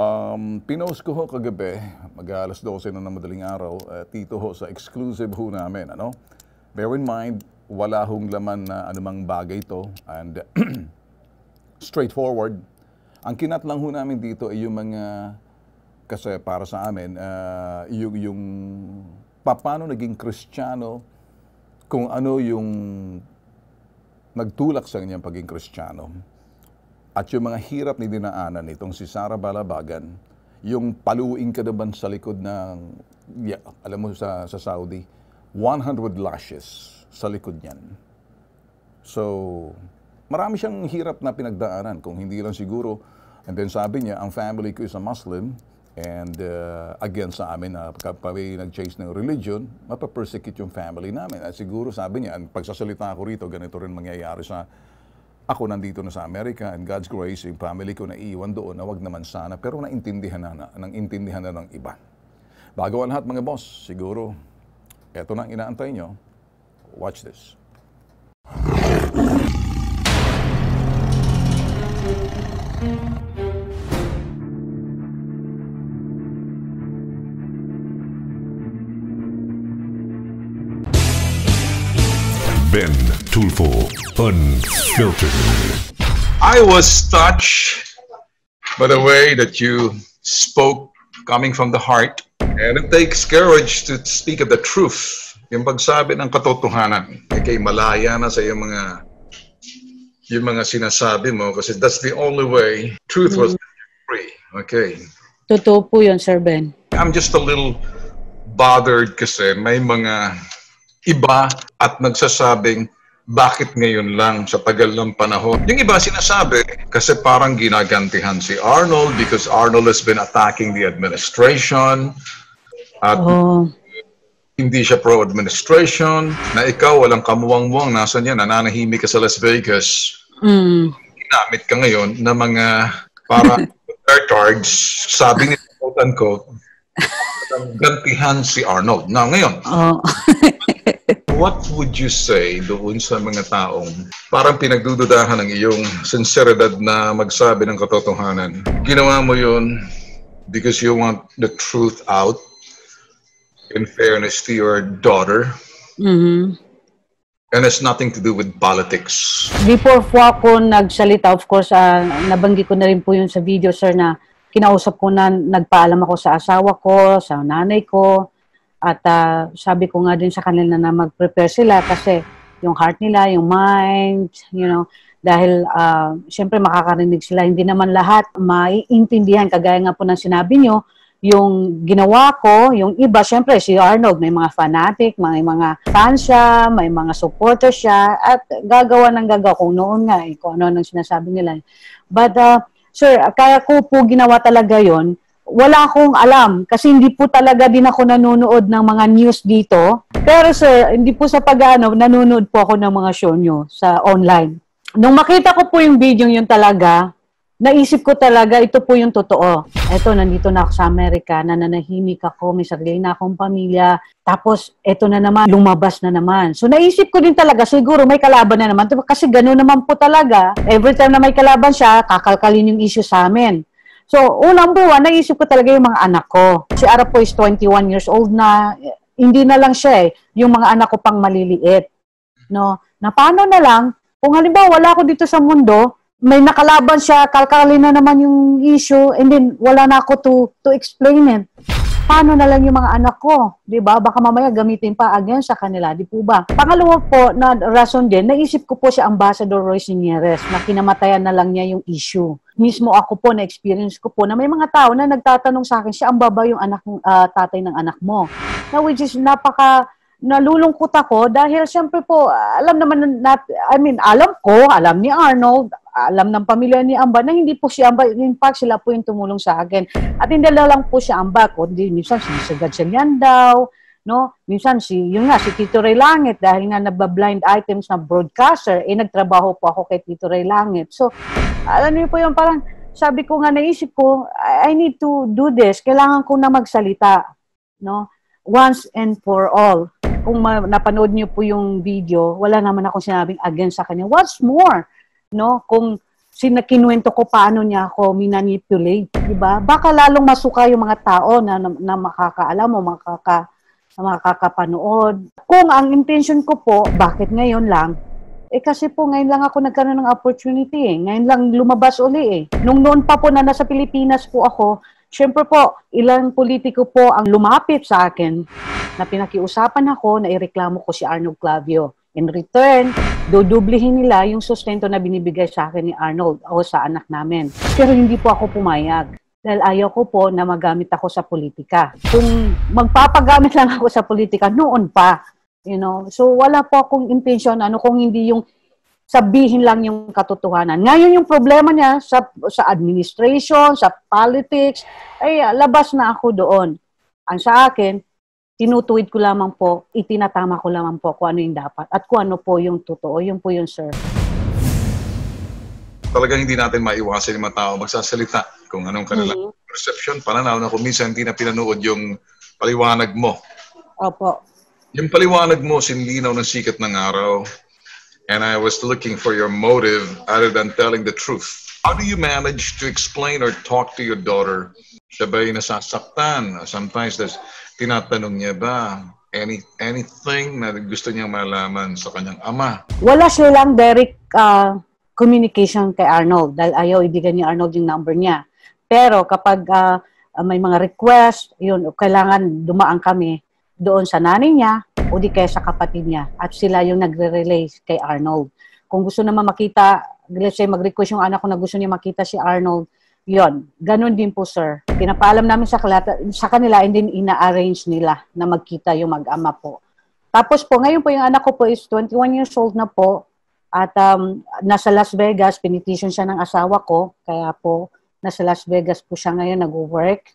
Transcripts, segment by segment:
Um, pinost ko ho kagabi, mag-alas 12 na ng madaling araw, uh, tito ho sa exclusive ho namin. Ano? Bear in mind, wala hong laman na anumang bagay to and straightforward. Ang kinat lang ho namin dito ay yung mga, kasi para sa amin, uh, yung, yung paano naging kristyano, kung ano yung nagtulak sa kanyang pagiging kristyano at yung mga hirap ni dinaanan nitong si Sara Balabagan, yung paluin ka naman sa likod ng, yeah, alam mo sa, sa Saudi, 100 lashes sa likod niyan. So, marami siyang hirap na pinagdaanan kung hindi lang siguro. And then sabi niya, ang family ko is a Muslim and uh, again sa amin na uh, kapag nag-chase ng religion, mapapersecute yung family namin. At siguro sabi niya, ang pagsasalita ko rito, ganito rin mangyayari sa ako nandito na sa Amerika and God's grace, yung family ko na iwan doon na wag naman sana, pero naintindihan na, na nang intindihan na ng iba. Bago ang lahat mga boss, siguro, eto na ang inaantay nyo. Watch this. Ben Tulfo, Unfiltered. I was touched by the way that you spoke coming from the heart. And it takes courage to speak of the truth. Yung pagsabi ng katotohanan. Okay, malaya na sa yung mga yung mga sinasabi mo kasi that's the only way truth was free. Okay. Totoo po yun, Sir Ben. I'm just a little bothered kasi may mga iba at nagsasabing bakit ngayon lang sa tagal ng panahon. Yung iba sinasabi kasi parang ginagantihan si Arnold because Arnold has been attacking the administration at oh. hindi siya pro-administration, na ikaw walang kamuwang-muwang, nasa niya, nananahimik ka sa Las Vegas. Mm. Ginamit ka ngayon na mga para retards, sabi ni quote-unquote, gantihan si Arnold. Na ngayon, oh. what would you say doon sa mga taong parang pinagdududahan ng iyong sinseridad na magsabi ng katotohanan? Ginawa mo yun because you want the truth out in fairness to your daughter. Mm-hmm. And it's nothing to do with politics. Before po ako nagsalita, of course, uh, nabanggit ko na rin po yun sa video, sir, na kinausap ko na, nagpaalam ako sa asawa ko, sa nanay ko, at uh, sabi ko nga din sa kanila na mag-prepare sila kasi yung heart nila, yung mind, you know, dahil uh, siyempre makakarinig sila. Hindi naman lahat maiintindihan, kagaya nga po ng sinabi nyo, yung ginawa ko, yung iba, siyempre si Arnold, may mga fanatic, may mga fans siya, may mga supporters siya, at gagawa ng gagawa kung noon nga, eh, kung ano nang sinasabi nila. But, uh, sir, kaya ko po ginawa talaga yon wala akong alam kasi hindi po talaga din ako nanonood ng mga news dito. Pero sir, hindi po sa pag-ano, nanonood po ako ng mga show nyo sa online. Nung makita ko po yung video yun talaga, naisip ko talaga ito po yung totoo. Eto, nandito na ako sa Amerika, nananahimik ako, may sarili na akong pamilya. Tapos, eto na naman, lumabas na naman. So, naisip ko din talaga, siguro may kalaban na naman. Kasi gano'n naman po talaga. Every time na may kalaban siya, kakalkalin yung issue sa amin. So, unang buwan, naisip ko talaga yung mga anak ko. Si Ara po is 21 years old na, hindi na lang siya eh, yung mga anak ko pang maliliit. No? Na paano na lang, kung halimbawa wala ako dito sa mundo, may nakalaban siya, kalkalin na naman yung issue, and then wala na ako to, to explain it paano na lang yung mga anak ko? 'Di ba? Baka mamaya gamitin pa again sa kanila, di po ba? Pangalawa po na rason din, naisip ko po si Ambassador Royce Nieres na kinamatayan na lang niya yung issue. Mismo ako po na experience ko po na may mga tao na nagtatanong sa akin, siya ang baba yung anak uh, tatay ng anak mo. Na which is napaka nalulungkot ako dahil siyempre po alam naman nat I mean alam ko alam ni Arnold alam ng pamilya ni Amba na hindi po si Amba, in fact, sila po yung tumulong sa akin. At hindi lang po si Amba, kundi minsan sinisagad siya niyan daw, no? Minsan si, yun nga, si Tito Ray Langit, dahil nga nagba-blind items na broadcaster, eh nagtrabaho po ako kay Tito Ray Langit. So, alam niyo po yung parang, sabi ko nga, naisip ko, I need to do this. Kailangan ko na magsalita, no? Once and for all. Kung ma- napanood niyo po yung video, wala naman akong sinabing against sa kanya. What's more? no? Kung sinakinuwento ko paano niya ako minanipulate, di ba? Baka lalong masuka yung mga tao na, na, na makakaalam o makaka, na makakapanood. Kung ang intention ko po, bakit ngayon lang? Eh kasi po ngayon lang ako nagkaroon ng opportunity eh. Ngayon lang lumabas uli eh. Nung noon pa po na nasa Pilipinas po ako, syempre po, ilang politiko po ang lumapit sa akin na pinakiusapan ako na ireklamo ko si Arnold Clavio. In return, dudublihin nila yung sustento na binibigay sa akin ni Arnold o sa anak namin. Pero hindi po ako pumayag dahil ayaw ko po na magamit ako sa politika. Kung magpapagamit lang ako sa politika, noon pa, you know. So wala po akong intention ano kung hindi yung sabihin lang yung katotohanan. Ngayon yung problema niya sa sa administration, sa politics, ay labas na ako doon. Ang sa akin, tinutuwid ko lamang po, itinatama ko lamang po kung ano yung dapat at kung ano po yung totoo. Yun po yung sir. Talagang hindi natin maiwasan yung mga tao magsasalita kung anong kanilang Mhm. perception, pananaw na kung minsan hindi na pinanood yung paliwanag mo. Opo. Yung paliwanag mo, sinlinaw ng sikat ng araw. And I was looking for your motive other than telling the truth. How do you manage to explain or talk to your daughter? Siya ba'y nasasaktan? Sometimes there's, tinatanong niya ba any, anything na gusto niyang malaman sa kanyang ama? Wala silang direct ah, communication kay Arnold dahil ayaw ibigay ni Arnold yung number niya. Pero kapag ah, may mga request, yun, kailangan dumaan kami doon sa nanay niya o di kaya sa kapatid niya at sila yung nagre-relay kay Arnold. Kung gusto naman makita, let's say mag-request yung anak ko na gusto niya makita si Arnold, yon ganun din po sir. Pinapaalam namin sa, sa kanila and then ina-arrange nila na magkita yung mag-ama po. Tapos po, ngayon po yung anak ko po is 21 years old na po at um, nasa Las Vegas, pinetition siya ng asawa ko, kaya po nasa Las Vegas po siya ngayon nag-work.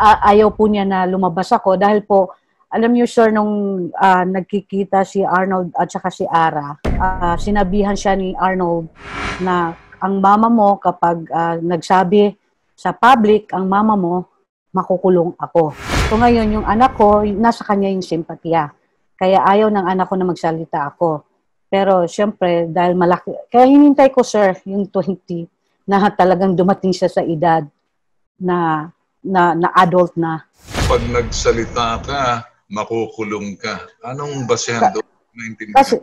Ayaw po niya na lumabas ako dahil po alam niyo sir nung ah, nagkikita si Arnold at saka si Ara, ah, sinabihan siya ni Arnold na ang mama mo kapag ah, nagsabi sa public ang mama mo makukulong ako. So ngayon yung anak ko nasa kanya yung simpatya. Kaya ayaw ng anak ko na magsalita ako. Pero syempre dahil malaki kaya hinintay ko sir yung 20 na talagang dumating siya sa edad na na, na adult na. Pag nagsalita ka, makukulong ka. Anong basehan doon? Kasi,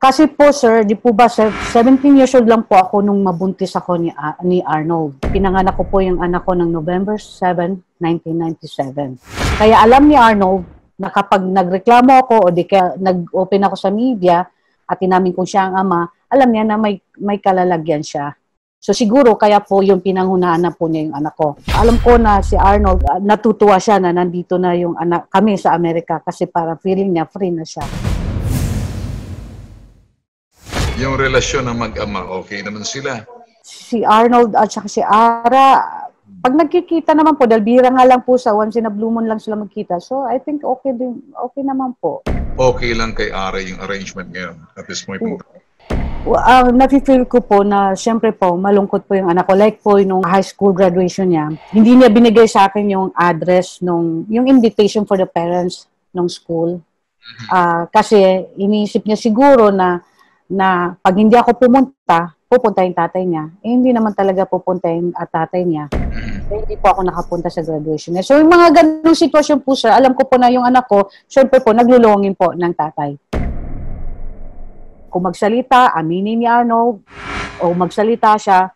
kasi po sir, di po ba sir, 17 years old lang po ako nung mabuntis ako ni, A- ni Arnold. Pinanganak ko po yung anak ko ng November 7, 1997. Kaya alam ni Arnold na kapag nagreklamo ako o di kaya nag-open ako sa media at inamin kong siya ang ama, alam niya na may, may kalalagyan siya. So siguro kaya po yung pinangunahan na po niya yung anak ko. Alam ko na si Arnold, ah, natutuwa siya na nandito na yung anak kami sa Amerika kasi para feeling niya free na siya. Yung relasyon ng mag-ama, okay naman sila. si Arnold at saka si Ara, pag nagkikita naman po, dahil bira nga lang po sa once in a blue moon lang sila magkita. So, I think okay din, okay naman po. Okay lang kay Ara yung arrangement ngayon at this point. in time. Uh, nafe-feel ko po na, syempre po, malungkot po yung anak ko. Like po, nung high school graduation niya, hindi niya binigay sa akin yung address, nung, yung invitation for the parents ng school. Ah, kasi iniisip niya siguro na na pag hindi ako pumunta, pupunta yung tatay niya. Eh, hindi naman talaga pupunta yung at tatay niya. Eh, hindi po ako nakapunta sa graduation niya. So, yung mga ganung sitwasyon po, sir, alam ko po na yung anak ko, syempre po, naglulungin po ng tatay. Kung magsalita, aminin ni Arnold, o magsalita siya,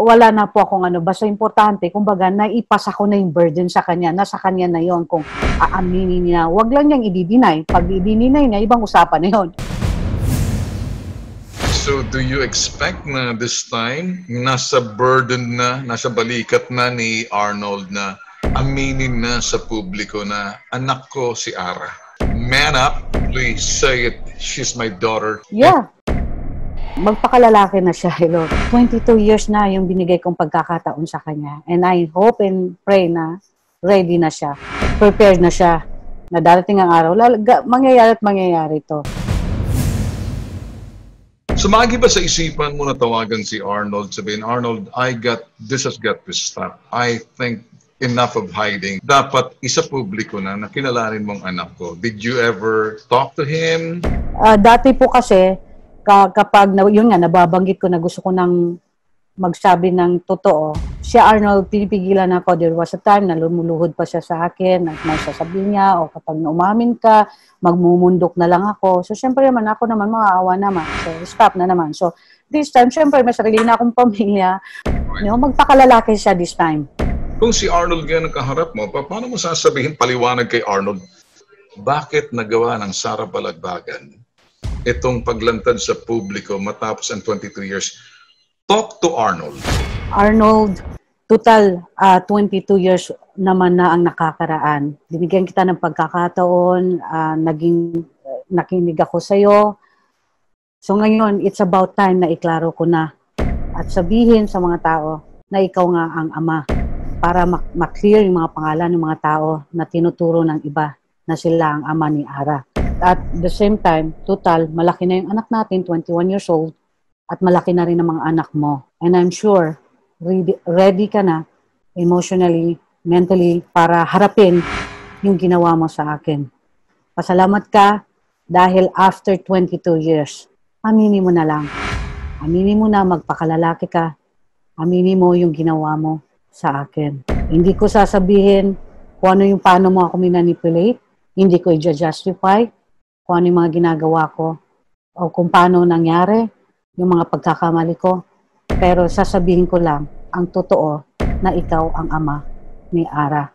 wala na po akong ano. Basta importante, kumbaga, naipasa ko na yung burden sa kanya. Nasa kanya na yon kung aaminin niya. Huwag lang niyang i-deny. Pag i-deny niya, ibang usapan na yon. So do you expect na this time, nasa burden na, nasa balikat na ni Arnold na aminin na sa publiko na anak ko si Ara. Man up, please say it, she's my daughter. Yeah. Magpakalalaki na siya, hello. 22 years na yung binigay kong pagkakataon sa kanya. And I hope and pray na ready na siya. Prepared na siya. Na darating ang araw, lalaga, mangyayari at mangyayari to. Sumagi ba sa isipan mo na tawagan si Arnold, sabihin, Arnold, I got, this has got to stop. I think enough of hiding. Dapat isa publiko na na kilalanin mong anak ko. Did you ever talk to him? Ah, dati po kasi, ka, kapag, yun nga, nababanggit ko na gusto ko ng magsabi ng totoo. Si Arnold, pinipigilan ako. There was a time na lumuluhod pa siya sa akin at may sasabihin niya o kapag umamin ka, magmumundok na lang ako. So, syempre naman, ako naman, maawa naman. So, stop na naman. So, this time, syempre, may sarili na akong pamilya. You know, magpakalalaki siya this time. Kung si Arnold ngayon ang kaharap mo, pa- paano mo sasabihin paliwanag kay Arnold, bakit nagawa ng Sara Balagbagan itong paglantad sa publiko matapos ang 22 years? Talk to Arnold. Arnold, total ah, 22 years naman na ang nakakaraan. Binigyan kita ng pagkakataon, ah, naging nakinig ako sa iyo. So ngayon, it's about time na iklaro ko na at sabihin sa mga tao na ikaw nga ang ama para mak- maklear yung mga pangalan ng mga tao na tinuturo ng iba na sila ang ama ni Ara. At the same time, total, malaki na yung anak natin, 21 years old, at malaki na rin ang mga anak mo. And I'm sure, ready, ready ka na emotionally, mentally, para harapin yung ginawa mo sa akin. Pasalamat ka dahil after 22 years, aminin mo na lang. Aminin mo na magpakalalaki ka. Aminin mo yung ginawa mo sa akin. Hindi ko sasabihin kung ano yung paano mo ako minanipulate. Hindi ko i-justify kung ano yung mga ginagawa ko o kung paano nangyari yung mga pagkakamali ko. Pero sasabihin ko lang ang totoo na ikaw ang ama ni Ara.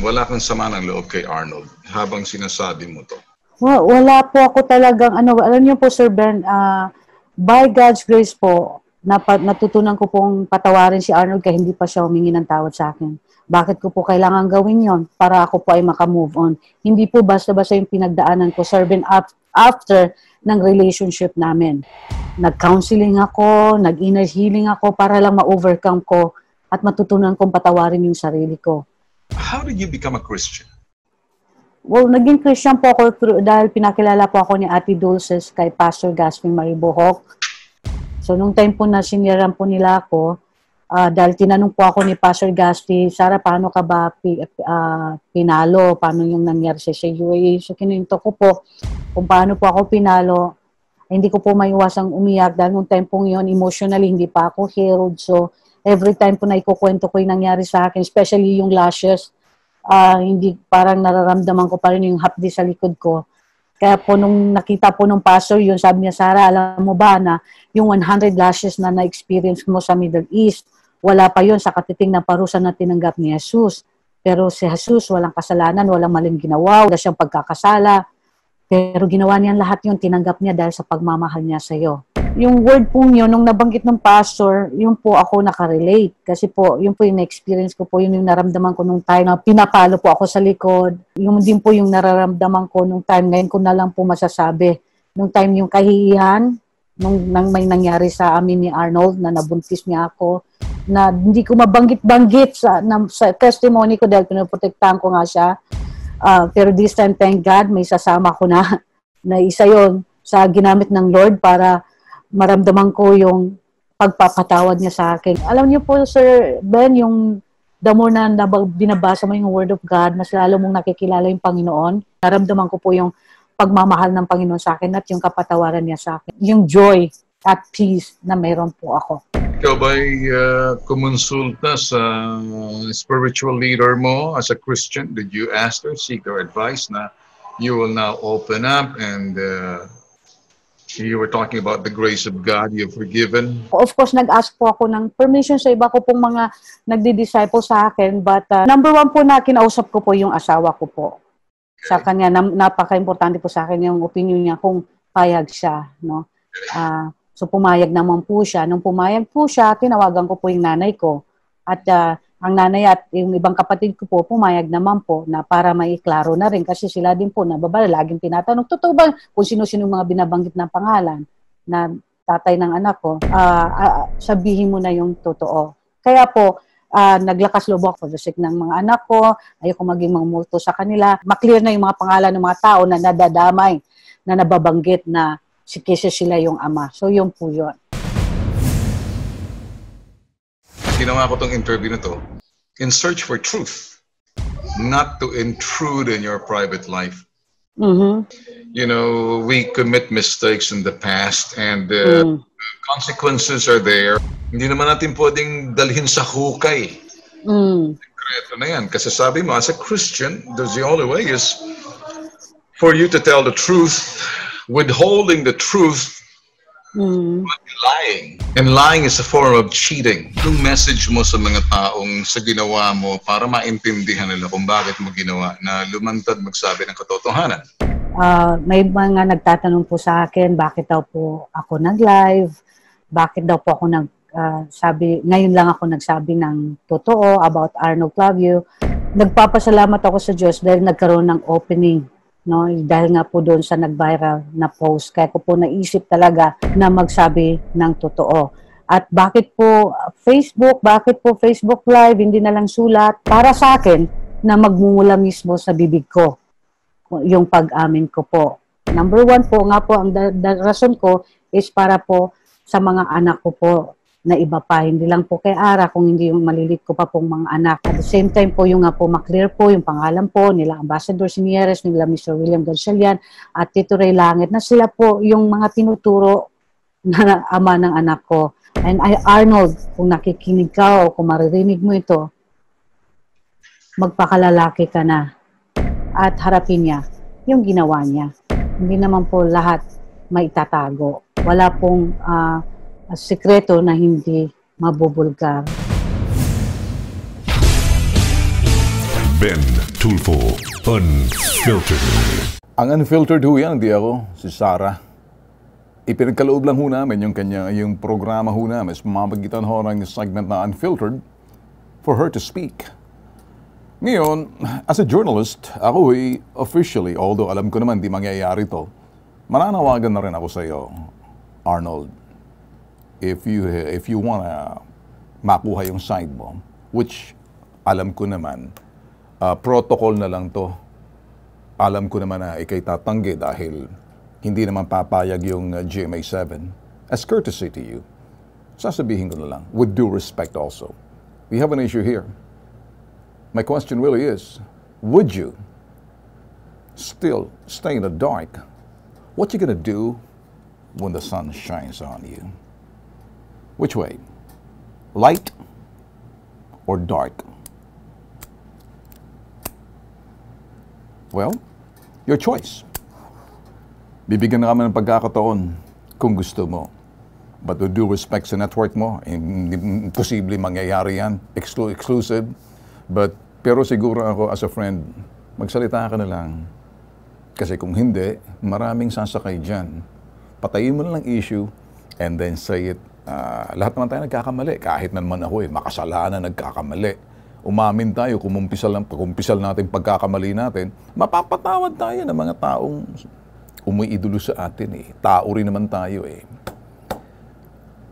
Wala kang sama ng loob kay Arnold habang sinasabi mo to. Wa- Wala po ako talagang, ano, alam niyo po Sir Ben, ah, by God's grace po, napa, natutunan ko pong patawarin si Arnold kaya hindi pa siya humingi ng tawad sa akin. Bakit ko po kailangan gawin yon para ako po ay makamove on? Hindi po basta-basta yung pinagdaanan ko, Sir Ben, af- after ng relationship namin. Nag-counseling ako, nag-inner healing ako para lang ma-overcome ko at matutunan kong patawarin yung sarili ko. How did you become a Christian? Well, naging Christian po ako through, dahil pinakilala po ako ni Ate Dulces kay Pastor Gasping Maribohok. So, nung time po na siniran po nila ako, ah, dahil tinanong po ako ni Pastor Gaspi, Sara, paano ka ba pi, ah, pinalo? Paano yung nangyari sa sa UAE? So, kininto ko po kung paano po ako pinalo. Hindi ko po maiwasang umiyak dahil nung time po yun, emotionally, hindi pa ako healed. So, every time po na ikukwento ko yung nangyari sa akin, especially yung lashes, ah, hindi parang nararamdaman ko pa rin yung hapdi sa likod ko. Kaya po nung nakita po nung pastor yun, sabi niya, Sarah, alam mo ba na yung 100 lashes na na-experience mo sa Middle East, wala pa yun sa katiting na parusa na tinanggap ni Jesus. Pero si Jesus, walang kasalanan, walang maling ginawa, wala siyang pagkakasala. Pero ginawa niya lahat yun, tinanggap niya dahil sa pagmamahal niya sa iyo. Yung word po yun, nung nabanggit ng pastor, yun po ako nakarelate. Kasi po, yun po yung na-experience ko po, yun yung naramdaman ko nung time na pinapalo po ako sa likod. Yung din po yung nararamdaman ko nung time, ngayon ko na lang po masasabi. Nung time yung kahihiyan, nung nang may nangyari sa amin ni Arnold na nabuntis niya ako, na hindi ko mabanggit-banggit sa, na, sa testimony ko dahil pinoprotektahan ko nga siya. Ah, pero this time, thank God, may sasama ko na na isa yon sa ginamit ng Lord para maramdaman ko yung pagpapatawad niya sa akin. Alam niyo po, Sir Ben, yung the more na binabasa mo yung Word of God, mas lalo mong nakikilala yung Panginoon. Naramdaman ko po yung pagmamahal ng Panginoon sa akin at yung kapatawaran niya sa akin. Yung joy at peace na mayroon po ako. Ikaw ba'y uh, kumonsulta sa spiritual leader mo as a Christian? Did you ask her, seek her advice na you will now open up and uh, you were talking about the grace of God, you're forgiven? Of course, nag-ask po ako ng permission sa iba ko pong mga nagdi-disciple sa akin. But uh, number one po na kinausap ko po yung asawa ko po. Sa kanya, napaka-importante po sa akin yung opinion niya kung payag siya. No? Ah, so pumayag naman po siya. Nung pumayag po siya, tinawagan ko po yung nanay ko. At ah, ang nanay at yung ibang kapatid ko po, pumayag naman po na para maiklaro na rin kasi sila din po nababala, laging tinatanong, totoo ba kung sino-sino yung mga binabanggit na pangalan na tatay ng anak ko, ah, ah, sabihin mo na yung totoo. Kaya po, ah, naglakas loob ako for the sake ng mga anak ko, ayoko maging mamulto sa kanila. Maklear na yung mga pangalan ng mga tao na nadadamay, na nababanggit na si kasi sila yung ama. So, yun po yun. Ginawa ko tong interview na to in search for truth, not to intrude in your private life. Mhm. You know, we commit mistakes in the past and uh, Mm. consequences are there. Hindi naman natin pwedeng dalhin sa hukay. Mm. Sekreto na yan. Kasi sabi mo, as a Christian, there's the only way is for you to tell the truth, withholding the truth, Mm. lying. And lying is a form of cheating. Yung message mo sa mga taong sa ginawa mo para maintindihan nila kung bakit mo ginawa na lumantad magsabi ng katotohanan. Ah, may mga nagtatanong po sa akin, bakit daw po ako nag-live? Bakit daw po ako nag ah, sabi, ngayon lang ako nagsabi ng totoo about Arnold Clavio. Nagpapasalamat ako sa Diyos dahil nagkaroon ng opening no? Dahil nga po doon sa nag-viral na post. Kaya ko po naisip talaga na magsabi ng totoo. At bakit po Facebook bakit po Facebook live hindi na lang sulat para sa akin na magmumula mismo sa bibig ko yung pag-amin ko po. Number one po nga po, ang da- da- rason ko is para po sa mga anak ko po na iba pa. Hindi lang po kay Ara, kung hindi yung malilit ko pa pong mga anak. At the same time po, yung nga po maklear po, yung pangalan po nila Ambassador Sinieres, nila Mr. William Gansalian, at Tito Ray Langit, na sila po yung mga tinuturo na ama ng anak ko. And I, Arnold, kung nakikinig ka o kung maririnig mo ito, magpakalalaki ka na at harapin niya yung ginawa niya. Hindi naman po lahat may itatago. Wala pong ah, sikreto na hindi mabubulgar. Ben Tulfo, Unfiltered. Ang unfiltered ho yan, hindi ako, si Sarah. Ipinagkaloob lang ho namin yung kanya, yung programa ho namin, sa mamagitan ho ng segment na unfiltered for her to speak. Ngayon, as a journalist, ako ay officially, although alam ko naman di mangyayari to, mananawagan na rin ako sa iyo, Arnold. If you, if you wanna makuha yung side mo, which alam ko naman, ah, protocol na lang to, alam ko naman na ikay tatanggi dahil hindi naman papayag yung uh, GMA7 as courtesy to you. Sasabihin ko na lang, with due respect also. We have an issue here. My question really is, would you still stay in the dark? What you gonna do when the sun shines on you? Which way? Light or dark? Well, your choice. Bibigyan na kami ng pagkakataon kung gusto mo. But with due respect sa network mo, imposible mangyayari yan. Exclu- exclusive. But, pero siguro ako as a friend, magsalita ka na lang. Kasi kung hindi, maraming sasakay dyan. Patayin mo na lang issue and then say it. Ah, lahat naman tayo nagkakamali. Kahit na naman ako eh, makasalanan nagkakamali umamin tayo, kumumpisal, lang, kumpisal natin pagkakamali natin, mapapatawad tayo ng mga taong umiidolo sa atin eh. Tao rin naman tayo eh.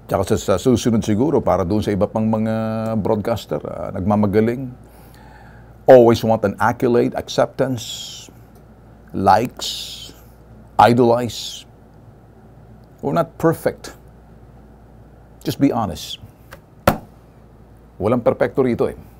Tsaka sa, sa susunod siguro, para doon sa iba pang mga broadcaster, ah, nagmamagaling, always want an accolade, acceptance, likes, idolize. We're not perfect. Just be honest. Walang perfecto rito eh.